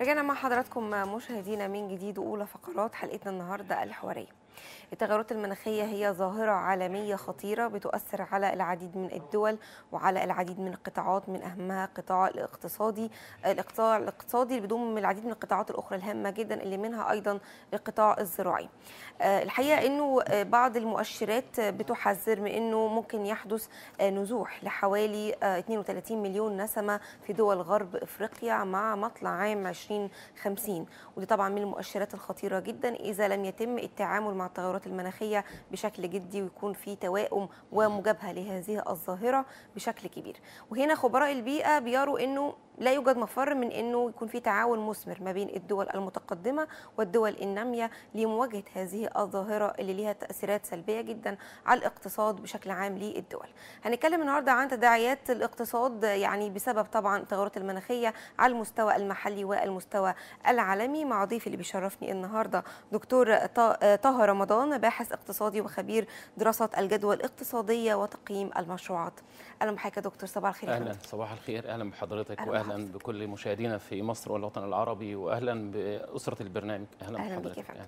رجعنا مع حضراتكم مشاهدينا من جديد وأولى فقرات حلقتنا النهارده الحوارية. التغيرات المناخية هي ظاهرة عالمية خطيرة بتؤثر على العديد من الدول وعلى العديد من القطاعات من أهمها القطاع الاقتصادي القطاع الاقتصادي بيضم العديد من القطاعات الأخرى الهامة جدا اللي منها أيضا القطاع الزراعي. الحقيقة إنه بعض المؤشرات بتحذر من إنه ممكن يحدث نزوح لحوالي 32 مليون نسمة في دول غرب إفريقيا مع مطلع عام 2050 ودي طبعا من المؤشرات الخطيرة جدا إذا لم يتم التعامل مع التغيرات المناخية بشكل جدي ويكون في توائم ومجابهة لهذه الظاهرة بشكل كبير. وهنا خبراء البيئة بيروا إنه لا يوجد مفر من إنه يكون في تعاون مثمر ما بين الدول المتقدمة والدول النامية لمواجهة هذه الظاهرة اللي ليها تأثيرات سلبية جدا على الاقتصاد بشكل عام للدول. هنتكلم النهارده عن تداعيات الاقتصاد يعني بسبب طبعا التغيرات المناخية على المستوى المحلي والمستوى العالمي مع ضيفي اللي بيشرفني النهارده دكتور طه رمضان باحث اقتصادي وخبير دراسات الجدوى الاقتصادية وتقييم المشروعات. أهلا بحضرتك يا دكتور صباح الخير أهلا صباح الخير أهلا بحضرتك واهلا بحضرتك. بكل مشاهدينا في مصر والوطن العربي واهلا بأسرة البرنامج. أهلا, أهلا بحضرتك أهلا.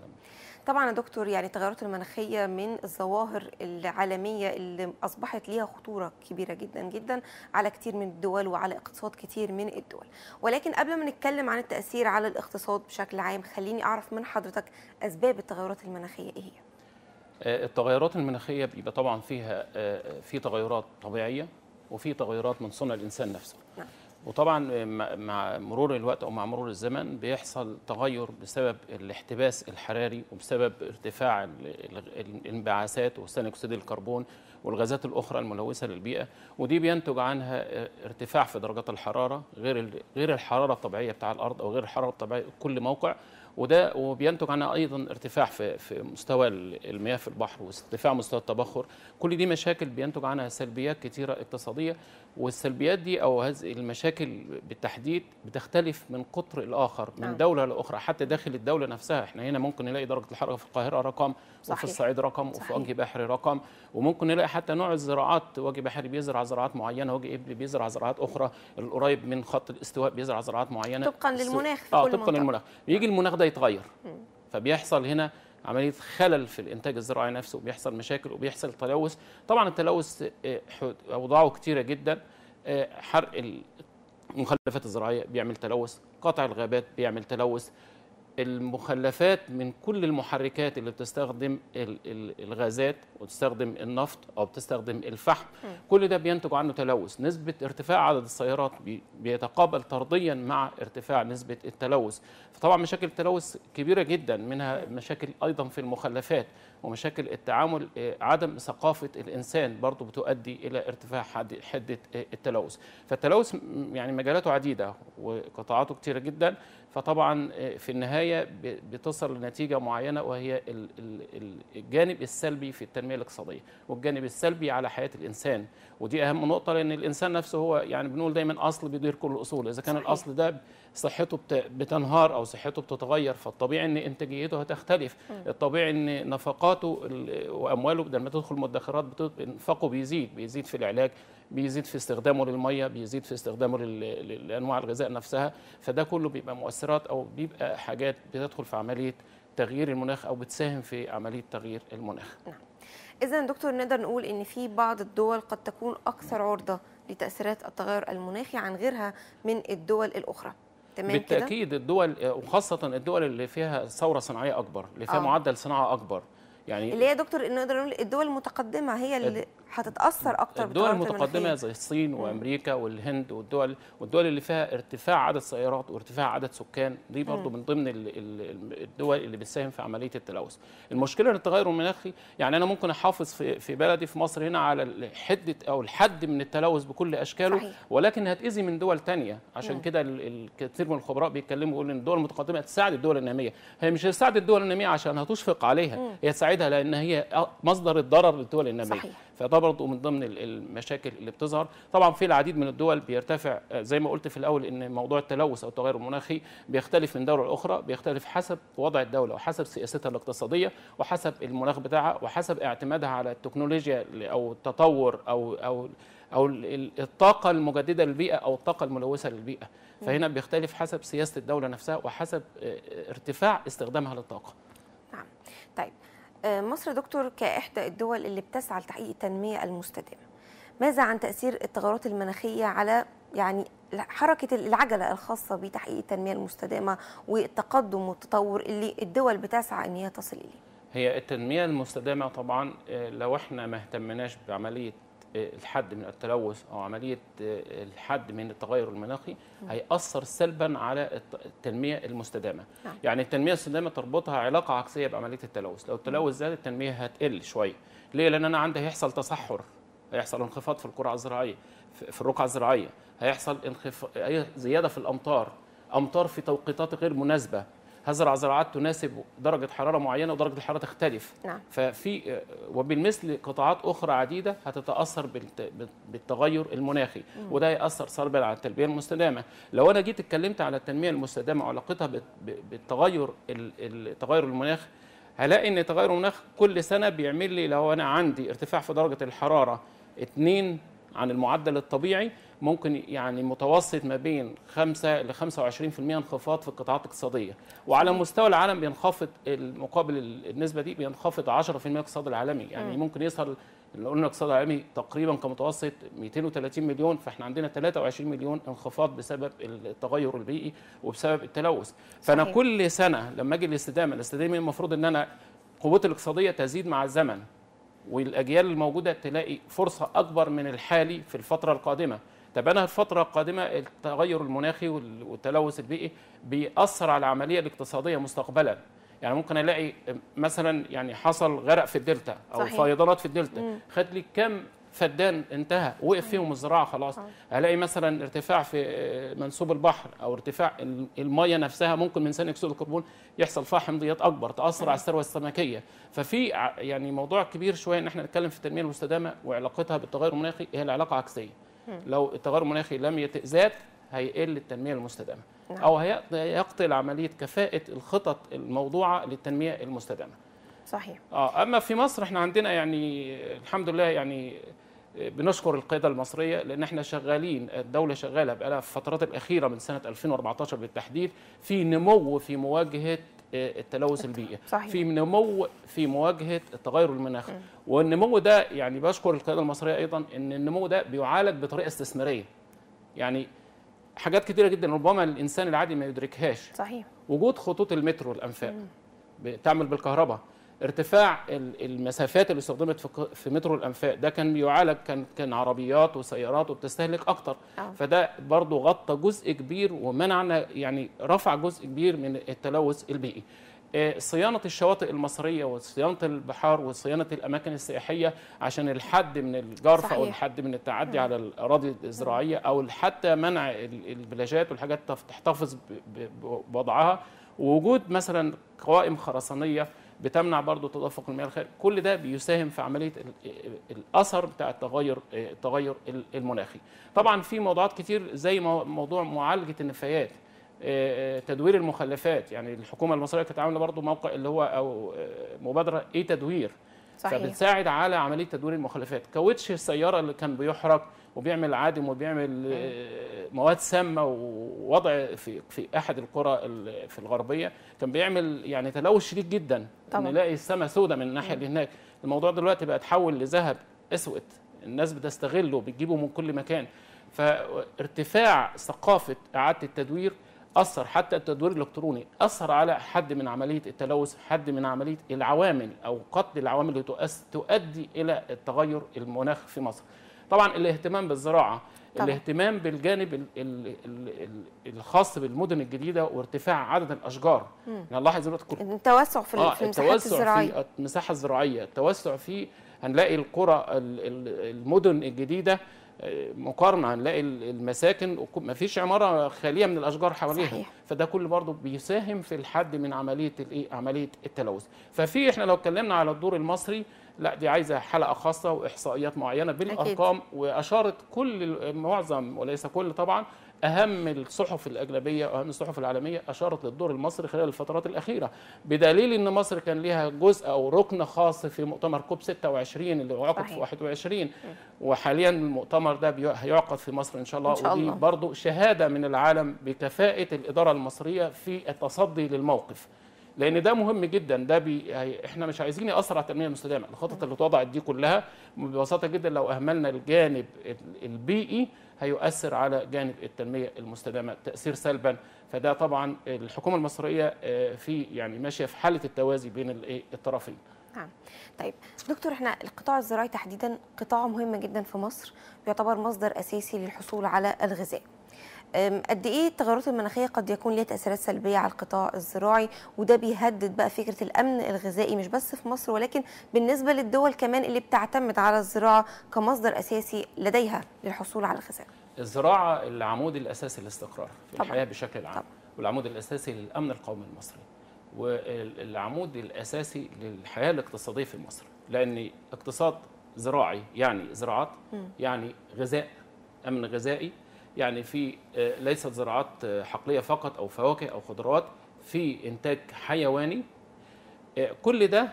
طبعا يا دكتور يعني التغيرات المناخية من الظواهر العالمية اللي أصبحت ليها خطورة كبيرة جدا جدا على كتير من الدول وعلى اقتصاد كتير من الدول. ولكن قبل ما نتكلم عن التأثير على الاقتصاد بشكل عام خليني أعرف من حضرتك أسباب التغيرات المناخية إيه هي؟ التغيرات المناخية بيبقى طبعا فيها في تغيرات طبيعية وفي تغيرات من صنع الإنسان نفسه. نعم. وطبعا مع مرور الوقت أو مع مرور الزمن بيحصل تغير بسبب الاحتباس الحراري وبسبب ارتفاع الانبعاثات وثاني أكسيد الكربون والغازات الأخرى الملوثة للبيئة. ودي بينتج عنها ارتفاع في درجات الحرارة غير غير الحرارة الطبيعية بتاع الأرض أو غير الحرارة الطبيعية كل موقع. وده وبينتج عنها أيضا ارتفاع في في مستوى المياه في البحر وارتفاع مستوى التبخر. كل دي مشاكل بينتج عنها سلبيات كثيره اقتصادية. والسلبيات دي أو هذه المشاكل بالتحديد بتختلف من قطر الآخر من دولة لأخرى حتى داخل الدولة نفسها. إحنا هنا ممكن نلاقي درجة الحرارة في القاهرة رقم صحيح. وفي الصعيد رقم صحيح. وفي وجه بحري رقم. وممكن نلاقي حتى نوع الزراعات وجه بحري بيزرع زراعات معينة وجه إبلي بيزرع زراعات أخرى. القريب من خط الاستواء بيزرع زراعات معينة. طبقا للمناخ في آه كل طبقا للمناخ. يجي المناخ ده يتغير. فبيحصل هنا عملية خلل في الإنتاج الزراعي نفسه وبيحصل مشاكل وبيحصل تلوث. طبعا التلوث اوضاعه كتيرة جدا. حرق المخلفات الزراعية بيعمل تلوث قطع الغابات بيعمل تلوث. المخلفات من كل المحركات اللي بتستخدم الغازات وتستخدم النفط أو بتستخدم الفحم كل ده بينتج عنه تلوث. نسبة ارتفاع عدد السيارات بيتقابل طرديا مع ارتفاع نسبة التلوث. فطبعا مشاكل التلوث كبيرة جدا منها مشاكل أيضا في المخلفات ومشاكل التعامل عدم ثقافة الإنسان برضه بتؤدي إلى ارتفاع حدة التلوث. فالتلوث يعني مجالاته عديدة وقطاعاته كثيره جدا. فطبعا في النهاية بتصل لنتيجه معينة وهي الجانب السلبي في التنمية الاقتصادية والجانب السلبي على حياة الإنسان. ودي أهم نقطة لأن الإنسان نفسه هو يعني بنقول دايما أصل بيدير كل الاصول إذا كان صحيح. الأصل ده صحته بتنهار أو صحته بتتغير فالطبيعي إن إنتاجيته هتختلف م. الطبيعي إن نفقاته وأمواله بدل ما تدخل مدخرات انفاقه بيزيد بيزيد في العلاج بيزيد في استخدامه للمية بيزيد في استخدامه لانواع الغذاء نفسها فده كله بيبقى مؤثرات أو بيبقى حاجات بتدخل في عملية تغيير المناخ أو بتساهم في عملية تغيير المناخ نعم. إذا دكتور نقدر نقول إن في بعض الدول قد تكون أكثر عرضة لتأثيرات التغير المناخي عن غيرها من الدول الأخرى تمام بالتأكيد كده؟ الدول وخاصة الدول اللي فيها ثورة صناعية أكبر اللي فيها آه. معدل صناعة أكبر يعني اللي هي دكتور نقدر نقول الدول المتقدمة هي اللي هتتأثر أكتر الدول المتقدمة زي الصين وأمريكا والهند والدول والدول اللي فيها ارتفاع عدد سيارات وارتفاع عدد سكان دي برضه من ضمن الدول اللي بتساهم في عملية التلوث. المشكلة التغير المناخي يعني أنا ممكن أحافظ في في بلدي في مصر هنا على حدة أو الحد من التلوث بكل أشكاله صحيح. ولكن هتأذي من دول ثانية عشان كده الكثير من الخبراء بيتكلموا يقولوا إن الدول المتقدمة تساعد الدول النامية. هي مش هتساعد الدول النامية عشان هتشفق عليها. هي تساعدها لأن هي مصدر الضرر للدول النامية. صحيح. فده برضه من ضمن المشاكل اللي بتظهر. طبعا في العديد من الدول بيرتفع زي ما قلت في الأول إن موضوع التلوث أو التغير المناخي بيختلف من دولة لأخرى بيختلف حسب وضع الدولة وحسب سياستها الاقتصادية وحسب المناخ بتاعها وحسب اعتمادها على التكنولوجيا أو التطور أو أو أو ال- ال- الطاقة المجددة للبيئة أو الطاقة الملوثة للبيئة. فهنا بيختلف حسب سياسة الدولة نفسها وحسب آه، ارتفاع استخدامها للطاقة. نعم. طيب آه، مصر دكتور كإحدى الدول اللي بتسعى لتحقيق التنمية المستدامة. ماذا عن تأثير التغيرات المناخية على يعني حركة العجلة الخاصة بتحقيق التنمية المستدامة والتقدم والتطور اللي الدول بتسعى أن هي تصل إليه؟ هي التنمية المستدامة طبعا آه، لو إحنا ما اهتمناش بعملية آه، الحد من التلوث أو عملية آه، الحد من التغير المناخي هيأثر سلبا على الت- التنمية المستدامة. نعم. يعني التنمية المستدامة تربطها علاقة عكسية بعملية التلوث. لو التلوث زاد التنمية هتقل شوية. ليه؟ لأن أنا عندي هيحصل تصحر هيحصل انخفاض في القرعة الزراعية في في الرقعة الزراعية هيحصل انخفاض زيادة في الأمطار. أمطار في توقيتات غير مناسبة. هزرع زراعات تناسب درجة حرارة معينة ودرجة الحرارة تختلف. نعم. ففي وبالمثل قطاعات أخرى عديدة هتتأثر بالت- بالتغير المناخي. وده ياثر سلبا على التنميه المستدامة. لو أنا جيت اتكلمت على التنمية المستدامة وعلاقتها بالتغير ال- التغير المناخ هلاقي إن تغير المناخ كل سنة بيعمل لي لو أنا عندي ارتفاع في درجة الحرارة 2 عن المعدل الطبيعي ممكن يعني متوسط ما بين 5 ل 25% انخفاض في القطاعات الاقتصادية وعلى مستوى العالم بينخفض المقابل النسبة دي بينخفض 10% الاقتصاد العالمي يعني مم. ممكن يصل لو قلنا الاقتصاد العالمي تقريبا كمتوسط 230 مليون فإحنا عندنا 23 مليون انخفاض بسبب التغير البيئي وبسبب التلوث فأنا صحيح. كل سنة لما أجي الاستدامة الاستدامة المفروض إن أنا قوتي الاقتصادية تزيد مع الزمن والأجيال الموجودة تلاقي فرصة أكبر من الحالي في الفترة القادمة طب أنا الفترة القادمة التغير المناخي وال- والتلوث البيئي بيأثر على العملية الاقتصادية مستقبلا. يعني ممكن ألاقي مثلا يعني حصل غرق في الدلتا أو صحيح. فيضانات في الدلتا. خد لي كام فدان انتهى وقف فيهم الزراعة خلاص. آه. هلاقي مثلا ارتفاع في آه، منسوب البحر أو ارتفاع ال- الميه نفسها ممكن من ثاني أكسيد الكربون يحصل فيها حمضيات أكبر تأثر على الثروة السمكية. ففي يعني موضوع كبير شوية إن إحنا نتكلم في التنمية المستدامة وعلاقتها بالتغير المناخي هي العلاقة عكسيه لو التغير المناخي لم يت- زاد هيقل التنمية المستدامة. نعم. أو هي- هيقتل عملية كفاءة الخطط الموضوعة للتنمية المستدامة. صحيح. آه أما في مصر إحنا عندنا يعني الحمد لله يعني بنشكر القيادة المصرية لأن إحنا شغالين الدولة شغالة بقالها في الفترات الأخيرة من سنة 2014 بالتحديد في نمو في مواجهة التلوث البيئي. صحيح. في نمو في مواجهة التغير المناخي والنمو ده يعني بشكر القيادة المصرية أيضا إن النمو ده بيعالج بطريقة استثمارية. يعني حاجات كتيرة جدا ربما الإنسان العادي ما يدركهاش. صحيح. وجود خطوط المترو الأنفاق بتعمل بالكهرباء. ارتفاع ال- المسافات اللي استخدمت في مترو الأنفاق ده كان بيعالج كان كان عربيات وسيارات وبتستهلك أكتر. آه. فده برضو غطى جزء كبير ومنعنا يعني رفع جزء كبير من التلوث البيئي. آه، صيانة الشواطئ المصرية وصيانة البحار وصيانة الأماكن السياحية عشان الحد من الجرف أو صحيح. الحد من التعدي على الأراضي الزراعية أو حتى منع ال- البلاجات والحاجات تف- تحتفظ بوضعها. ووجود مثلا قوائم خرسانية بتمنع برضو تدفق المياه الخارج كل ده بيساهم في عملية ال- الأثر بتاع التغير التغير المناخي. طبعا في موضوعات كتير زي مو- موضوع معالجة النفايات آه، تدوير المخلفات. يعني الحكومة المصرية كانت عاملة برضو موقع اللي هو أو آه، مبادرة إيه تدوير. صحيح. فبتساعد على عملية تدوير المخلفات. كاوتش السيارة اللي كان بيحرق وبيعمل عادم وبيعمل آه، مواد سامة ووضع في في أحد القرى ال- في الغربية كان بيعمل يعني تلوث شديد جدا. طبعاً. نلاقي السماء سوداء من الناحية اللي هناك. الموضوع دلوقتي بقى اتحول لذهب أسود. الناس بتستغله بتجيبه من كل مكان. فارتفاع ثقافة إعادة التدوير أثر حتى التدوير الإلكتروني أثر على حد من عملية التلوث حد من عملية العوامل أو قتل العوامل اللي تؤدي إلى التغير المناخ في مصر. طبعا الاهتمام بالزراعة طبعاً. الاهتمام بالجانب ال- ال- ال- ال- الخاص بالمدن الجديدة وارتفاع عدد الأشجار. يعني نلاحظ دلوقتي كل التوسع في آه في المساحات التوسع الزراعية. في المساحة الزراعية التوسع في هنلاقي القرى ال- ال- المدن الجديدة آه، مقارنة هنلاقي ال- المساكن ما فيش عمارة خالية من الأشجار حواليها. صحيح. فده كله برضه بيساهم في الحد من عملية الايه عملية التلوث. ففي إحنا لو اتكلمنا على الدور المصري لا دي عايزة حلقة خاصة وإحصائيات معينة بالأرقام وأشارت كل معظم وليس كل طبعا أهم الصحف الأجنبية وأهم الصحف العالمية أشارت للدور المصري خلال الفترات الأخيرة بدليل إن مصر كان ليها جزء أو ركن خاص في مؤتمر كوب 26 اللي عقد في صحيح. 21 وحاليا المؤتمر ده هيعقد في مصر إن شاء الله إن شاء ودي الله. برضو شهادة من العالم بكفاءة الإدارة المصرية في التصدي للموقف لأن ده مهم جدا ده بي... هي- إحنا مش عايزين يأثر على التنمية المستدامة. الخطط اللي اتوضعت دي كلها ببساطة جدا لو أهملنا الجانب ال- البيئي هيؤثر على جانب التنمية المستدامة تأثير سلبا. فده طبعا الحكومة المصرية آه، في يعني ماشية في حالة التوازي بين الإيه؟ الطرفين. نعم. طيب دكتور إحنا القطاع الزراعي تحديدا قطاع مهم جدا في مصر بيعتبر مصدر أساسي للحصول على الغذاء. قد إيه التغيرات المناخية قد يكون ليها تأثيرات سلبية على القطاع الزراعي وده بيهدد بقى فكرة الأمن الغذائي مش بس في مصر ولكن بالنسبة للدول كمان اللي بتعتمد على الزراعة كمصدر أساسي لديها للحصول على الغذاء الزراعة العمود الأساسي للاستقرار في طبعاً. الحياة بشكل عام طبعاً. والعمود الأساسي للأمن القومي المصري والعمود الأساسي للحياة الاقتصادية في مصر لأن اقتصاد زراعي يعني زراعات يعني غذاء أمن غذائي يعني في آه، ليست زراعات آه، حقليه فقط أو فواكه أو خضروات في إنتاج حيواني. آه، كل ده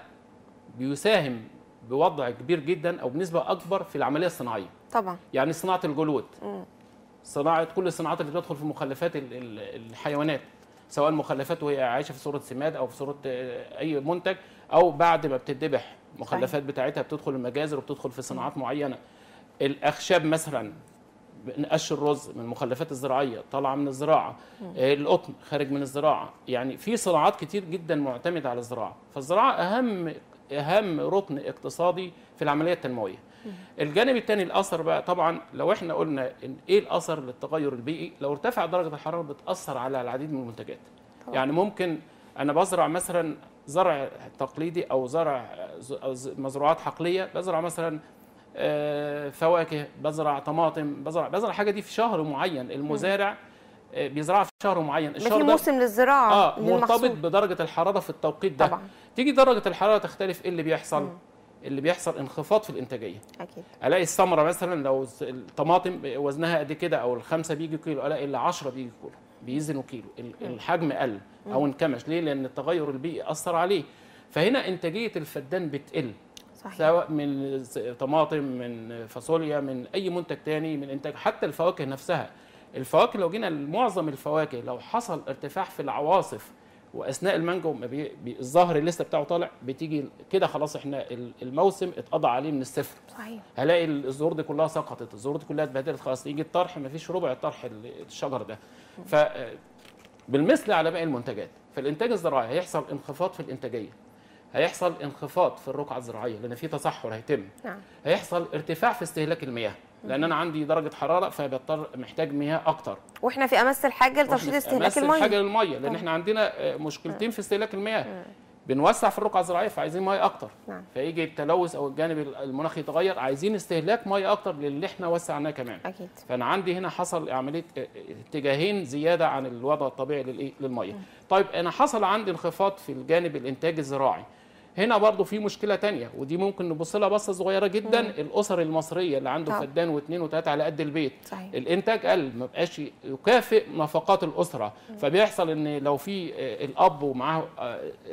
بيساهم بوضع كبير جدا أو بنسبة أكبر في العملية الصناعية. طبعا. يعني صناعة الجلود. صناعة كل الصناعات اللي بتدخل في مخلفات ال- ال- الحيوانات سواء مخلفات وهي عايشة في صورة سماد أو في صورة أي منتج أو بعد ما بتتذبح المخلفات بتاعتها بتدخل المجازر وبتدخل في صناعات معينة. الأخشاب مثلا نقش الرز من المخلفات الزراعية طالعه من الزراعة آه، القطن خارج من الزراعة. يعني في صناعات كتير جدا معتمدة على الزراعة. فالزراعة أهم أهم ركن اقتصادي في العملية التنموية. الجانب الثاني الأثر بقى طبعا لو إحنا قلنا إن إيه الأثر للتغير البيئي لو ارتفع درجة الحرارة بتأثر على العديد من المنتجات. طبعاً. يعني ممكن أنا بزرع مثلا زرع تقليدي أو زرع مزروعات حقلية بزرع مثلا فواكه بزرع طماطم بزرع بزرع حاجة دي في شهر معين. المزارع آه، بيزرعها في شهر معين. ما الشهر في ده موسم للزراعة آه مرتبط. بدرجة الحرارة في التوقيت ده. طبعا. تيجي درجة الحرارة تختلف إيه اللي بيحصل؟ مم. اللي بيحصل انخفاض في الإنتاجية. أكيد. ألاقي الثمرة مثلا لو الطماطم وزنها قد كده أو الخمسة بيجي كيلو ألاقي ال 10 بيجي كيلو بيزنوا كيلو. ال- الحجم قل أو انكمش. ليه؟ لأن التغير البيئي أثر عليه. فهنا إنتاجية الفدان بتقل. صحيح. سواء من طماطم من فاصوليا من أي منتج تاني من إنتاج حتى الفواكه نفسها. الفواكه لو جينا لمعظم الفواكه لو حصل ارتفاع في العواصف وأثناء المانجو ما بي... بي... الظهر لسه بتاعه طالع بتيجي كده خلاص إحنا ال- الموسم اتقضى عليه من الصفر. صحيح. هلاقي الزهور دي كلها سقطت الزهور دي كلها اتبهدلت خلاص يجي الطرح ما فيش ربع طرح ال- الشجر ده. ف بالمثل على باقي المنتجات فالانتاج الزراعي هيحصل انخفاض في الإنتاجية. هيحصل انخفاض في الرقعة الزراعية لأن في تصحر هيتم. نعم. هيحصل ارتفاع في استهلاك المياه لأن أنا عندي درجة حرارة فبضطر محتاج مياه أكتر. وإحنا في أمس الحاجة لترشيد استهلاك أمثل حاجة الميه للميه لأن إحنا عندنا آه، مشكلتين في استهلاك المياه. بنوسع في الرقعة الزراعية فعايزين ميه أكتر. نعم. فيجي التلوث أو الجانب المناخي يتغير عايزين استهلاك ميه أكتر للي إحنا وسعناه كمان. أكيد. فأنا عندي هنا حصل عملية آه، اتجاهين زيادة عن الوضع الطبيعي للإيه؟ للميه طيب أنا حصل عندي انخفاض في الجانب الإنتاج الزراعي. هنا برضو في مشكلة تانية ودي ممكن نبص لها بصة صغيرة جدا الأسر المصرية اللي عنده طبعا. فدان واثنين وثلاثه على قد البيت. صحيح. الإنتاج قل ما بقاش يكافئ نفقات الأسرة. فبيحصل إن لو في الأب ومعاه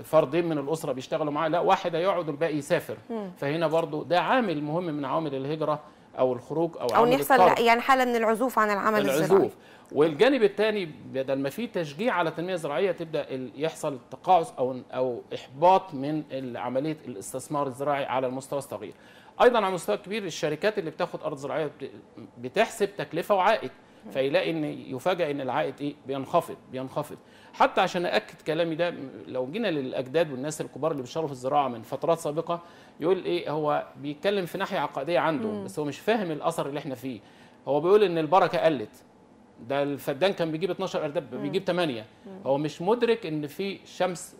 فردين من الأسرة بيشتغلوا معاه لا واحد هيقعد والباقي يسافر. فهنا برضو ده عامل مهم من عوامل الهجرة أو الخروج أو, أو نحصل الطرد. يعني حالة من العزوف عن العمل الزراعي العزوف والجانب الثاني بدل ما في تشجيع على التنميه الزراعيه تبدأ يحصل تقاعس أو أو إحباط من عملية الاستثمار الزراعي على المستوى الصغير. أيضا على المستوى الكبير الشركات اللي بتاخد أرض زراعية بت- بتحسب تكلفة وعائد فيلاقي إن يفاجئ إن العائد إيه؟ بينخفض بينخفض. حتى عشان اكد كلامي ده لو جينا للأجداد والناس الكبار اللي بيشتغلوا في الزراعة من فترات سابقة يقول إيه؟ هو بيتكلم في ناحية عقائدية عنده بس هو مش فاهم الأثر اللي إحنا فيه. هو بيقول إن البركة قلت. ده الفدان كان بيجيب 12 أرداب بيجيب 8 هو مش مدرك إن في شمس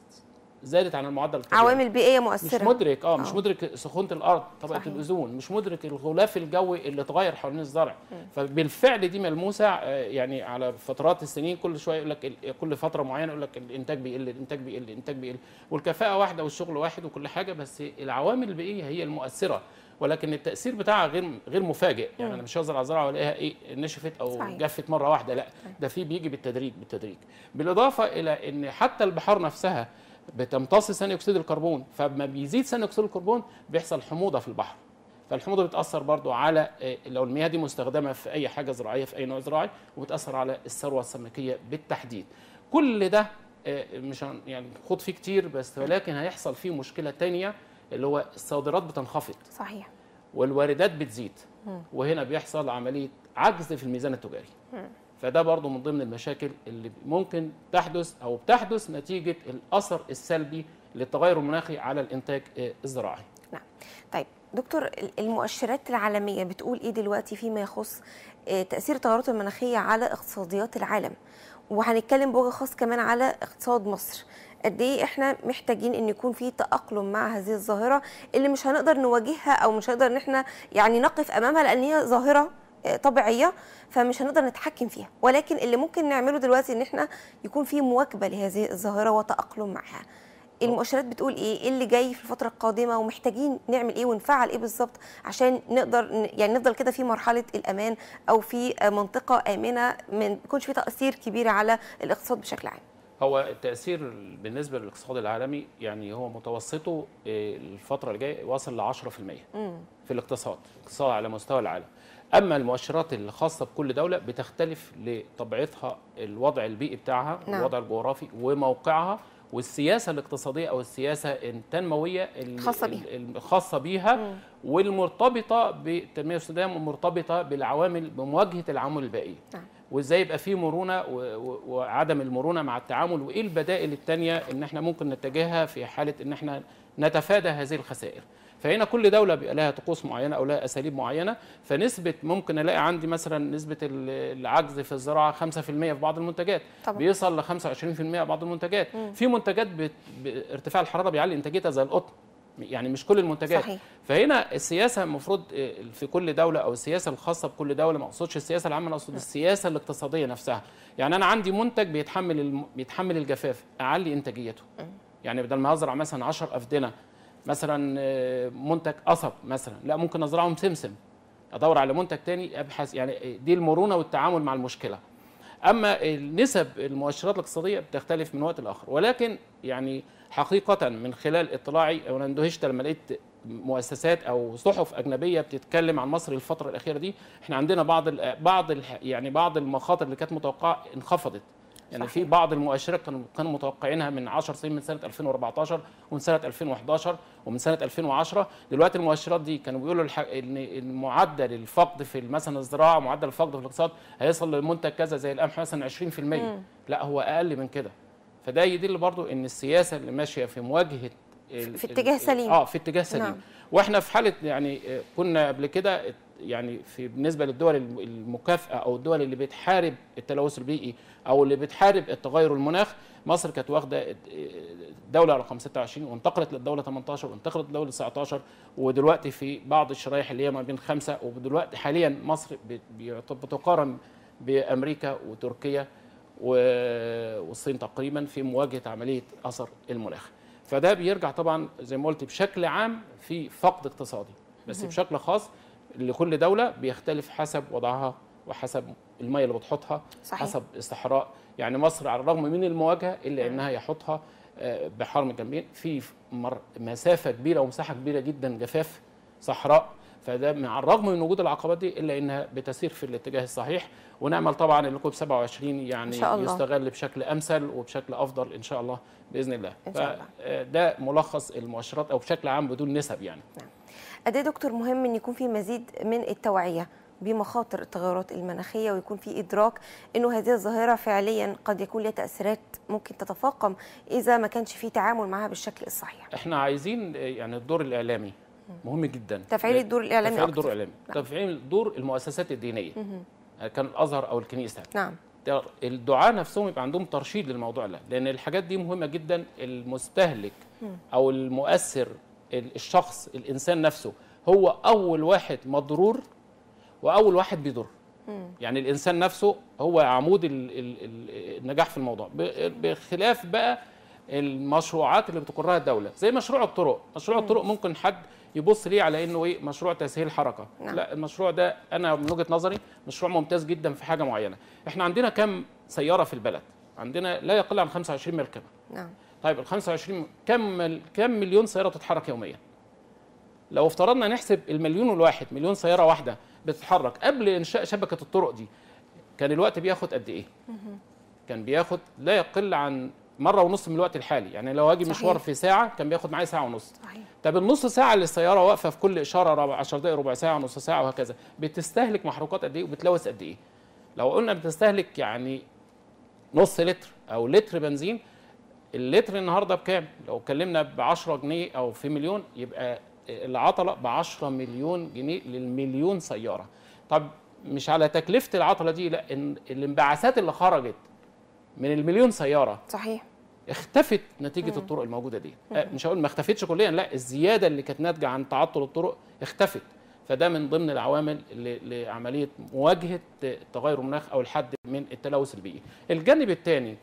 زادت عن المعدل الطبيعي. عوامل بيئية مش مؤثرة. مدرك آه مش آه. مدرك سخونة الأرض طبقه صحيح. الأوزون مش مدرك الغلاف الجوي اللي اتغير حوالين الزرع. فبالفعل دي ملموسة آه، يعني على فترات السنين كل شوية يقول لك كل فترة معينة يقول لك الإنتاج بيقل الإنتاج بيقل الإنتاج بيقل. والكفاءة واحدة والشغل واحد وكل حاجة بس العوامل البيئية هي المؤثرة. ولكن التأثير بتاعها غير غير مفاجئ. يعني أنا مش هزرع زرعه وألاقيها إيه نشفت أو صحيح. جفت مرة واحدة لا. ده في بيجي بالتدريج بالتدريج. بالإضافة إلى إن حتى البحار نفسها بتمتص ثاني أكسيد الكربون فلما بيزيد ثاني أكسيد الكربون بيحصل حموضة في البحر. فالحموضة بتأثر برضو على آه، لو المياه دي مستخدمة في أي حاجة زراعية في أي نوع زراعي وبتأثر على الثروة السمكية بالتحديد. كل ده آه، مش يعني خد فيه كتير بس ولكن هيحصل فيه مشكلة تانية اللي هو الصادرات بتنخفض. صحيح. والواردات بتزيد. وهنا بيحصل عملية عجز في الميزان التجاري. فده برضو من ضمن المشاكل اللي ممكن تحدث أو بتحدث نتيجة الأثر السلبي للتغير المناخي على الإنتاج آه، الزراعي. نعم. طيب دكتور ال- المؤشرات العالمية بتقول إيه دلوقتي فيما يخص آه، تأثير التغيرات المناخية على اقتصاديات العالم؟ وهنتكلم بوجه خاص كمان على اقتصاد مصر. قد إيه إحنا محتاجين إن يكون في تأقلم مع هذه الظاهرة اللي مش هنقدر نواجهها أو مش هنقدر إن إحنا يعني نقف أمامها لأن هي ظاهرة طبيعية فمش هنقدر نتحكم فيها. ولكن اللي ممكن نعمله دلوقتي إن إحنا يكون في مواكبة لهذه الظاهرة وتأقلم معها. المؤشرات بتقول إيه؟ إيه اللي جاي في الفترة القادمة؟ ومحتاجين نعمل إيه ونفعل إيه بالظبط عشان نقدر يعني نفضل كده في مرحلة الأمان أو في منطقة آمنة ما يكونش في تأثير كبير على الاقتصاد بشكل عام. هو التأثير بالنسبة للاقتصاد العالمي يعني هو متوسطه آه، الفترة اللي جاية واصل ل 10% في الاقتصاد الاقتصاد على مستوى العالم أما المؤشرات الخاصة بكل دولة بتختلف لطبيعتها الوضع البيئي بتاعها نعم. الوضع الجغرافي وموقعها والسياسة الاقتصادية أو السياسة التنمويه ال- خاصة بيها. ال- الخاصة بيها والمرتبطة بالتنميه الاقتصاديه مرتبطه بالعوامل بمواجهة العوامل البيئيه نعم. وازاي يبقى في مرونة وعدم المرونة مع التعامل وإيه البدائل الثانية إن إحنا ممكن نتجهها في حالة إن إحنا نتفادى هذه الخسائر. فهنا كل دولة بيبقى لها طقوس معينة أو لها أساليب معينة فنسبة ممكن ألاقي عندي مثلا نسبة ال- العجز في الزراعة 5% في بعض المنتجات طبعا. بيوصل ل 25% في بعض المنتجات. في منتجات بت- بارتفاع الحرارة بيعلي إنتاجيتها زي القطن. يعني مش كل المنتجات. صحيح. فهنا السياسة المفروض في كل دولة أو السياسة الخاصة بكل دولة ما أقصدش السياسة العامة أنا أقصد السياسة الاقتصادية نفسها. يعني أنا عندي منتج بيتحمل الم... بيتحمل الجفاف اعلي إنتاجيته. يعني بدل ما أزرع مثلا 10 أفدنة مثلا آه، منتج قصب مثلا لا ممكن أزرعهم سمسم. أدور على منتج تاني أبحث. يعني دي المرونة والتعامل مع المشكلة. أما النسب المؤشرات الاقتصادية بتختلف من وقت لآخر. ولكن يعني حقيقة من خلال اطلاعي أنا اندهشت لما لقيت مؤسسات أو صحف أجنبية بتتكلم عن مصر الفترة الأخيرة دي إحنا عندنا بعض ال بعض ال يعني بعض المخاطر اللي كانت متوقعة انخفضت. يعني في بعض المؤشرات كانوا كانوا متوقعينها من 10 سنين من سنة 2014 ومن سنة 2011 ومن سنة 2010 دلوقتي المؤشرات دي كانوا بيقولوا الح... إن المعدل الفقد في مثلا الزراعة معدل الفقد في الاقتصاد هيصل لمنتج كذا زي القمح مثلا 20% لا هو أقل من كده. فده يدل برضو إن السياسة اللي ماشية في مواجهة في اتجاه سليم. آه في اتجاه سليم نعم. وإحنا في حالة يعني آه، كنا قبل كده يعني في بالنسبة للدول الم- المكافئه أو الدول اللي بتحارب التلوث البيئي أو اللي بتحارب التغير المناخ مصر كانت واخدة آه، دولة رقم 26 وانتقلت للدولة 18 وانتقلت للدولة 19 ودلوقتي في بعض الشرايح اللي هي ما بين خمسة ودلوقتي حاليا مصر بتقارن بأمريكا وتركيا والصين تقريبا في مواجهة عملية أثر المناخ. فده بيرجع طبعا زي ما قلت بشكل عام في فقد اقتصادي. بس بشكل خاص لكل دولة بيختلف حسب وضعها وحسب المية اللي بتحطها صحيح. حسب الصحراء يعني مصر على الرغم من المواجهة إلا إنها يحطها آه، بحار من جنبين في مسافة كبيرة ومساحة كبيرة جدا جفاف صحراء. فده مع الرغم من وجود العقبات دي إلا إنها بتسير في الاتجاه الصحيح. ونامل طبعا ان الكوب 27 يعني إن شاء الله. يستغل بشكل أمثل وبشكل أفضل إن شاء الله بإذن الله. إن شاء الله. فده ملخص المؤشرات أو بشكل عام بدون نسب يعني. قد إيه دكتور مهم إن يكون في مزيد من التوعية بمخاطر التغيرات المناخية ويكون في إدراك إنه هذه الظاهرة فعليا قد يكون لها تأثيرات ممكن تتفاقم إذا ما كانش في تعامل معها بالشكل الصحيح؟ إحنا عايزين آه، يعني الدور الإعلامي مهم جدا. تفعيل الدور الإعلامي تفعيل الدور. الإعلامي. تفعيل دور المؤسسات الدينية. كان الأزهر أو الكنيسة. نعم. الدعاة نفسهم يبقى عندهم ترشيد للموضوع ده لأن الحاجات دي مهمة جدا المستهلك أو المؤثر ال- الشخص الإنسان نفسه هو أول واحد مضرور وأول واحد بيضر. يعني الإنسان نفسه هو عمود ال ال ال النجاح في الموضوع. بخلاف بقى المشروعات اللي بتقرها الدولة. زي مشروع الطرق. مشروع الطرق ممكن حد يبص ليه على إنه إيه مشروع تسهيل حركة نعم. لا المشروع ده أنا من وجهة نظري مشروع ممتاز جدا في حاجة معينة إحنا عندنا كم سيارة في البلد عندنا لا يقل عن 25 مركبة نعم طيب ال 25 كم كم مليون سيارة تتحرك يوميا؟ لو افترضنا نحسب المليون والواحد مليون سيارة واحدة بتتحرك قبل إنشاء شبكة الطرق دي كان الوقت بياخد قد إيه؟ كان بياخد لا يقل عن مرة ونص من الوقت الحالي. يعني لو أجي. مشوار في ساعة كان بياخد معايا ساعة ونص. صحيح. طب النص ساعة اللي السيارة واقفة في كل إشارة ربع 10 دقائق ربع ساعة نص ساعة وهكذا. بتستهلك محروقات قد إيه وبتلوث قد إيه؟ لو قلنا بتستهلك يعني نص لتر أو لتر بنزين اللتر النهارده بكام؟ لو اتكلمنا ب 10 جنيه أو في مليون يبقى العطلة ب 10 مليون جنيه للمليون سيارة. طب مش على تكلفة العطلة دي لا الانبعاثات اللي خرجت من المليون سيارة صحيح. اختفت نتيجة الطرق الموجودة دي. آه، مش هقول ما اختفتش كليا لا الزيادة اللي كانت ناتجة عن تعطل الطرق اختفت. فده من ضمن العوامل لعملية مواجهة تغير المناخ أو الحد من التلوث البيئي. الجانب الثاني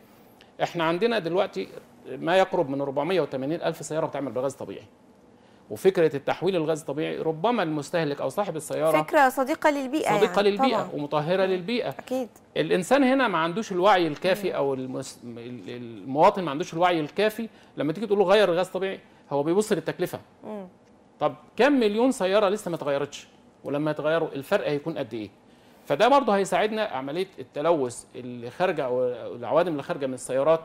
إحنا عندنا دلوقتي ما يقرب من 480 ألف سيارة بتعمل بغاز طبيعي. وفكرة التحويل للغاز الطبيعي ربما المستهلك أو صاحب السيارة فكرة صديقة للبيئة صديقة يعني. للبيئة طبعا. ومطهرة للبيئة أكيد الإنسان هنا ما عندوش الوعي الكافي أو المس... ال- المواطن ما عندوش الوعي الكافي لما تيجي تقول له غير غاز طبيعي هو بيبص للتكلفة مم. طب كم مليون سيارة لسه ما اتغيرتش ولما يتغيروا الفرق هيكون قد إيه فده برضه هيساعدنا عملية التلوث اللي خارجة أو العوادم اللي خارجة من السيارات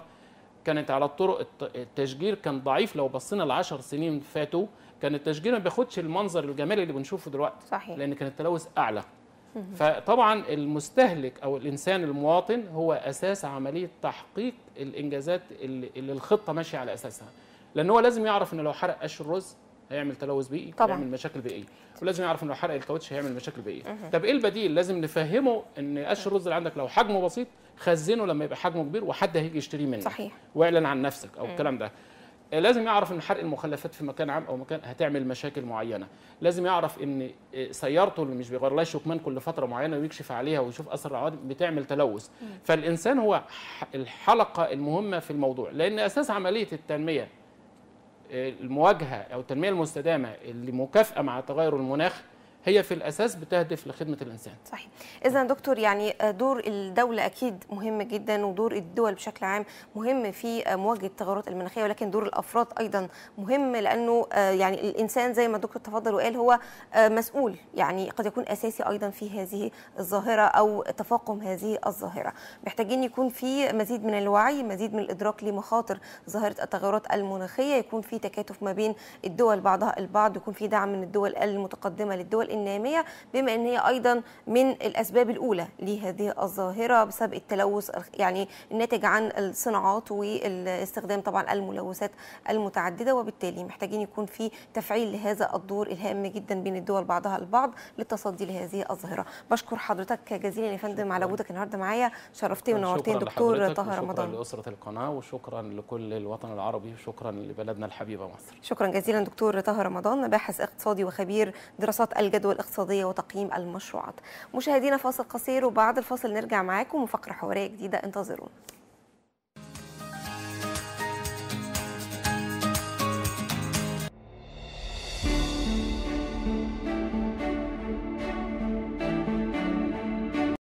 كانت على الطرق الت- التشجير كان ضعيف. لو بصينا ل 10 سنين فاتوا كان التشجير ما بياخدش المنظر الجمالي اللي بنشوفه دلوقتي صحيح. لأن كان التلوث أعلى. فطبعا المستهلك أو الإنسان المواطن هو أساس عملية تحقيق الإنجازات اللي, اللي الخطة ماشية على أساسها. لأن هو لازم يعرف إن لو حرق قش الرز هيعمل تلوث بيئي طبعاً. هيعمل مشاكل بيئية. ولازم يعرف ان لو حرق الكاوتش هيعمل مشاكل بيئية. طب إيه البديل؟ لازم نفهمه إن قش الرز اللي عندك لو حجمه بسيط خزنه لما يبقى حجمه كبير وحد هيجي يشتريه منك. صحيح. واعلن عن نفسك أو الكلام ده. آه، لازم يعرف إن حرق المخلفات في مكان عام أو مكان هتعمل مشاكل معينة. لازم يعرف إن آه، سيارته اللي مش بيغير لها شكمان كل فترة معينة ويكشف عليها ويشوف أثر العوادم بتعمل تلوث. فالإنسان هو الحلقة المهمة في الموضوع لأن أساس عملية التنمية المواجهة أو التنمية المستدامة اللي مكافئة مع تغير المناخ هي في الأساس بتهدف لخدمة الإنسان. صحيح. اذا دكتور يعني دور الدولة أكيد مهم جدا ودور الدول بشكل عام مهم في مواجهة التغيرات المناخية ولكن دور الأفراد أيضا مهم لأنه آه، يعني الإنسان زي ما الدكتور تفضل وقال هو آه، مسؤول يعني قد يكون أساسي أيضا في هذه الظاهرة أو تفاقم هذه الظاهرة. محتاجين يكون في مزيد من الوعي مزيد من الإدراك لمخاطر ظاهرة التغيرات المناخية يكون في تكاتف ما بين الدول بعضها البعض يكون في دعم من الدول المتقدمة للدول النامية بما إن هي أيضا من الأسباب الأولى لهذه الظاهرة بسبب التلوث يعني الناتج عن الصناعات والاستخدام طبعا الملوثات المتعددة. وبالتالي محتاجين يكون في تفعيل لهذا الدور الهام جدا بين الدول بعضها البعض للتصدي لهذه الظاهرة. بشكر حضرتك جزيلا يا فندم على وجودك النهارده معايا. شرفتني ونورتني شكراً دكتور طه رمضان. لأسرة القناة وشكرا لكل الوطن العربي وشكرا لبلدنا الحبيبة مصر. شكرا جزيلا دكتور طه رمضان باحث اقتصادي وخبير دراسات الجدوى الاقتصادية وتقييم المشروعات. مشاهدينا فاصل قصير وبعد الفاصل نرجع معاكم وفقرة حوارية جديدة. انتظرونا.